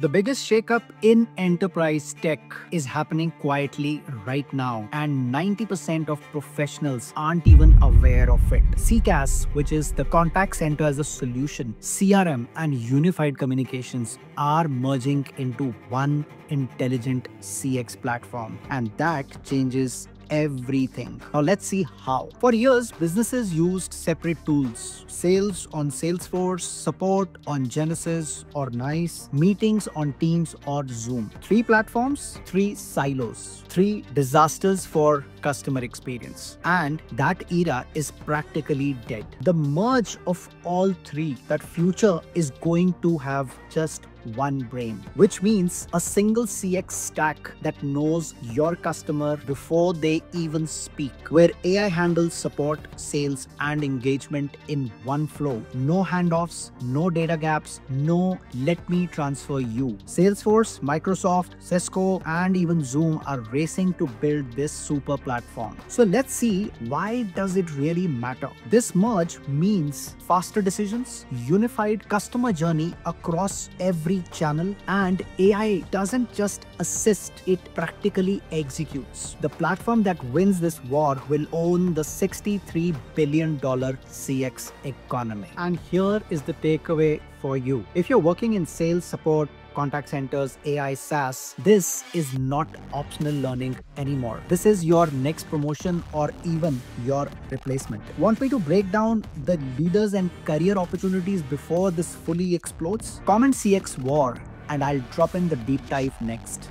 The biggest shakeup in enterprise tech is happening quietly right now, and 90% of professionals aren't even aware of it. CCaaS, which is the contact center as a solution, CRM, and unified communications are merging into one intelligent CX platform, and that changes everything. Now let's see how. For years, businesses used separate tools. Sales on Salesforce, support on Genesys or NICE, meetings on Teams or Zoom. Three platforms, three silos, three disasters for customer experience. And that era is practically dead. The merge of all three, that future is going to have just one brain, which means a single CX stack that knows your customer before they even speak, where AI handles support, sales, and engagement in one flow. No handoffs, no data gaps, no let me transfer you. Salesforce, Microsoft, Cisco, and even Zoom are racing to build this super platform. So let's see why does it really matter? This merge means faster decisions, unified customer journey across every channel and AI doesn't just assist, it practically executes. The platform that wins this war will own the $63 billion CX economy. And here is the takeaway for you. If you're working in sales support, contact centers, AI, SaaS, this is not optional learning anymore. This is your next promotion or even your replacement. Want me to break down the leaders and career opportunities before this fully explodes? Comment CX War and I'll drop in the deep dive next.